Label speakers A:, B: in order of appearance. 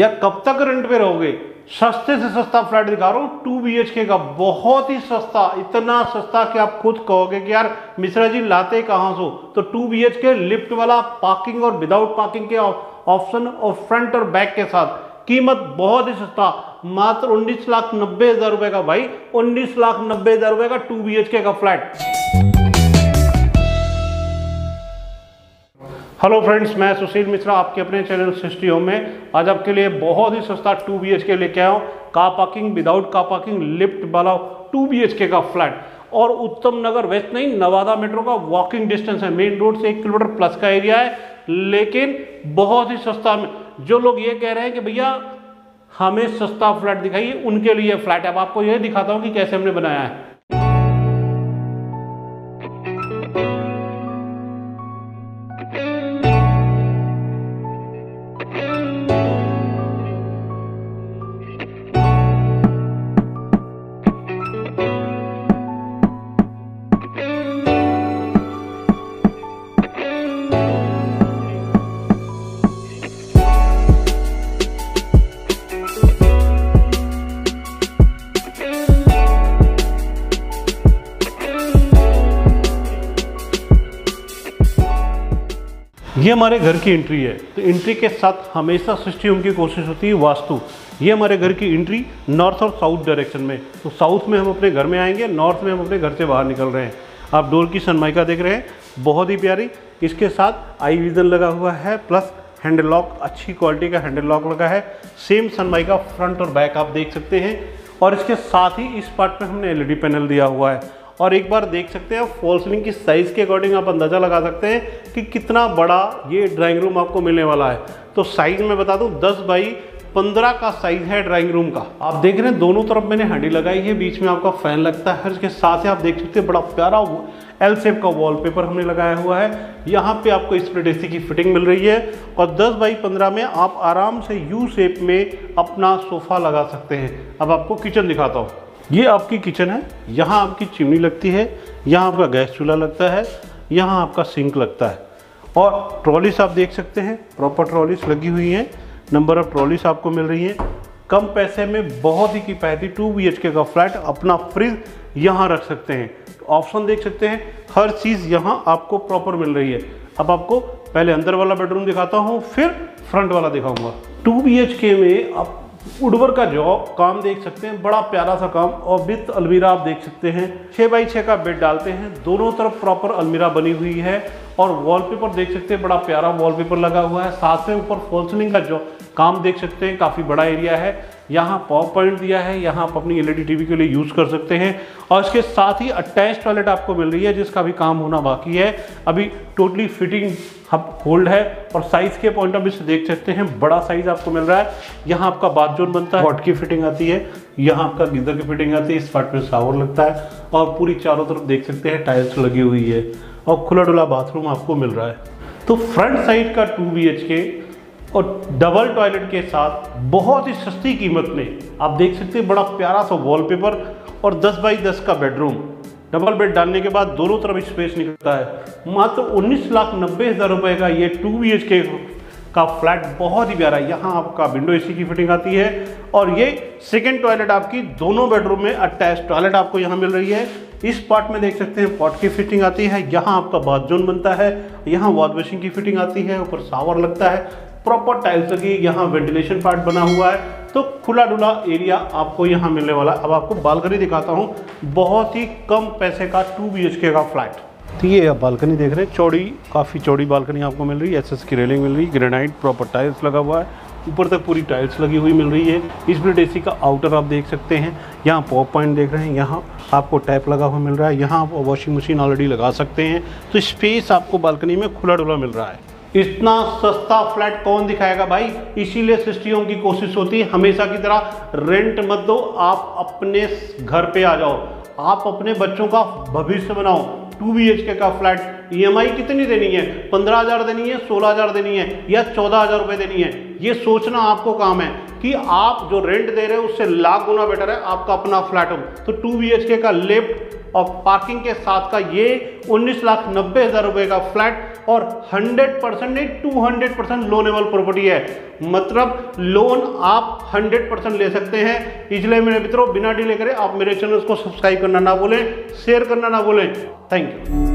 A: यार कब तक रेंट पे रहोगे? सस्ते से सस्ता फ्लैट दिखा रहा हूँ टू बी के, बहुत ही सस्ता, इतना सस्ता कि आप खुद कहोगे कि यार, मिश्रा जी, लाते कहाँ से? तो टू बी के लिफ्ट वाला पार्किंग और विदाउट पार्किंग के ऑप्शन और फ्रंट और बैक के साथ। कीमत बहुत ही सस्ता, मात्र उन्नीस लाख नब्बे हज़ार रुपए का भाई, उन्नीस लाख नब्बे हज़ार रुपए का टू बी का फ्लैट हेलो फ्रेंड्स मैं सुशील मिश्रा आपके अपने चैनल सृष्टि होम में। आज आपके लिए बहुत ही सस्ता टू बी के लेके आया हूँ। का पार्किंग विदाउट का पार्किंग लिफ्ट वाला टू बी के फ्लैट और उत्तम नगर वेस्ट नहीं, नवादा मेट्रो का वॉकिंग डिस्टेंस है। मेन रोड से एक किलोमीटर प्लस का एरिया है। लेकिन बहुत ही सस्ता में, जो लोग ये कह रहे हैं कि भैया, हमें सस्ता फ्लैट दिखाइए, उनके लिए फ्लैट है। अब आपको यह दिखाता हूँ कि कैसे हमने बनाया है। ये हमारे घर की एंट्री है। तो एंट्री के साथ हमेशा सृष्टि होने की कोशिश होती है वास्तु। ये हमारे घर की एंट्री नॉर्थ और साउथ डायरेक्शन में। तो साउथ में हम अपने घर में आएँगे नॉर्थ में हम अपने घर से बाहर निकल रहे हैं। आप डोर की सनमाइका देख रहे हैं, बहुत ही प्यारी। इसके साथ आई विजन लगा हुआ है प्लस हैंडल लॉक अच्छी क्वालिटी का हैंडल लॉक लगा है। सेम सनमाइका फ्रंट और बैक आप देख सकते हैं। और इसके साथ ही इस पार्ट में हमने एलईडी पैनल दिया हुआ है। और एक बार देख सकते हैं फॉल सीलिंग की साइज़ के अकॉर्डिंग आप अंदाज़ा लगा सकते हैं कि कितना बड़ा ये ड्राइंग रूम आपको मिलने वाला है। तो साइज़ मैं बता दूँ 10 बाई 15 का साइज़ है ड्राइंग रूम का। आप देख रहे हैं, दोनों तरफ़ मैंने हंडी लगाई है, बीच में आपका फ़ैन लगता है। उसके साथ ही आप देख सकते हैं, बड़ा प्यारा एल सेप का वॉलपेपर हमने लगाया हुआ है। यहाँ पे आपको स्प्लिट एसी की फिटिंग मिल रही है और 10 बाई 15 में आप आराम से यू शेप में अपना सोफ़ा लगा सकते हैं। अब आपको किचन दिखाता हूँ। ये आपकी किचन है, यहाँ आपकी चिमनी लगती है, यहाँ आपका गैस चूल्हा लगता है, यहाँ आपका सिंक लगता है। और ट्रॉलीस आप देख सकते हैं, प्रॉपर ट्रॉलीस लगी हुई हैं, नंबर ऑफ़ ट्रॉलीस आपको मिल रही हैं। कम पैसे में बहुत ही किफ़ायती टू बी का फ्लैट अपना फ्रिज यहाँ रख सकते हैं। ऑप्शन देख सकते हैं, हर चीज़ यहाँ आपको प्रॉपर मिल रही है। अब आपको पहले अंदर वाला बेडरूम दिखाता हूँ, फिर फ्रंट वाला दिखाऊँगा। टू बी में आप उडवर का जॉब काम देख सकते हैं, बड़ा प्यारा सा काम, और विथ अलमीरा आप देख सकते हैं। छः बाई छः का बेड डालते हैं, दोनों तरफ़ प्रॉपर अलमीरा बनी हुई है, और वॉलपेपर देख सकते हैं, बड़ा प्यारा वॉलपेपर लगा हुआ है। साथ में ऊपर फॉल्सनिंग का जो काम देख सकते हैं, काफ़ी बड़ा एरिया है। यहाँ पावर पॉइंट दिया है, यहाँ आप अपनी एलईडी टीवी के लिए यूज़ कर सकते हैं। और इसके साथ ही अटैच टॉयलेट आपको मिल रही है, जिसका भी काम होना बाकी है। अभी टोटली फिटिंग हब होल्ड है और साइज़ के पॉइंट ऑफ़ व्यू देख सकते हैं। बड़ा साइज़ आपको मिल रहा है। यहाँ आपका बाथरूम बनता है वॉट की फिटिंग आती है। यहाँ आपका गीजर की फिटिंग आती है, इस पार्ट में शावर लगता है। और पूरी चारों तरफ़ देख सकते हैं टाइल्स लगी हुई है। और खुला डुला बाथरूम आपको मिल रहा है। तो फ्रंट साइड का टू बी के और डबल टॉयलेट के साथ बहुत ही सस्ती कीमत में, आप देख सकते हैं बड़ा प्यारा सा वॉलपेपर और 10 बाई 10 का बेडरूम डबल बेड डालने के बाद दोनों तरफ़ स्पेस निकलता है। मात्र उन्नीस लाख नब्बे हज़ार रुपये का ये टू बी एच के का फ्लैट बहुत ही प्यारा है। यहाँ आपका विंडो एसी की फिटिंग आती है और ये सेकेंड टॉयलेट आपकी दोनों बेडरूम में अटैच टॉयलेट आपको यहाँ मिल रही है। इस पार्ट में देख सकते हैं पॉट की फिटिंग आती है। यहाँ आपका बाथरूम बनता है। यहाँ वॉश बेसिंग की फिटिंग आती है। ऊपर सावर लगता है। प्रॉपर टाइल्स लगी यहाँ वेंटिलेशन पार्ट बना हुआ है। तो खुला डुला एरिया आपको यहाँ मिलने वाला है। अब आपको बालकनी दिखाता हूँ। बहुत ही कम पैसे का टू बी का फ्लैट तो ये आप बालकनी देख रहे हैं। चौड़ी, काफ़ी चौड़ी बालकनी आपको मिल रही है। एस की रेलिंग मिल रही है। ग्रेनाइट प्रॉपर टाइल्स लगा हुआ है। ऊपर तक पूरी टाइल्स लगी हुई मिल रही है। स्प्लिट एसी का आउटर आप देख सकते हैं। यहाँ पॉप पॉइंट देख रहे हैं। यहाँ आपको टैप लगा हुआ मिल रहा है। यहाँ आप वॉशिंग मशीन ऑलरेडी लगा सकते हैं। तो स्पेस आपको बालकनी में खुला डुला मिल रहा है। इतना सस्ता फ्लैट कौन दिखाएगा भाई? इसीलिए सृष्टियों की कोशिश होती है हमेशा की तरह रेंट मत दो, आप अपने घर पे आ जाओ। आप अपने बच्चों का भविष्य बनाओ। टू बी एच के का फ्लैट ईएमआई कितनी देनी है? पंद्रह हज़ार देनी है, सोलह हज़ार देनी है या चौदह हज़ार रुपये देनी है? ये सोचना आपको काम है कि आप जो रेंट दे रहे हो, उससे लाख गुना बेटर है आपका अपना फ्लैट हो तो टू बी एच के का लेफ़्ट और पार्किंग के साथ का ये उन्नीस लाख नब्बे हज़ार रुपये का फ्लैट और 100 परसेंट नहीं 200 परसेंट लोनेबल प्रॉपर्टी है। मतलब लोन आप 100 परसेंट ले सकते हैं। इसलिए मेरे मित्रों, बिना डिले करें आप मेरे चैनल को सब्सक्राइब करना ना बोलें शेयर करना ना भूलें। Thank you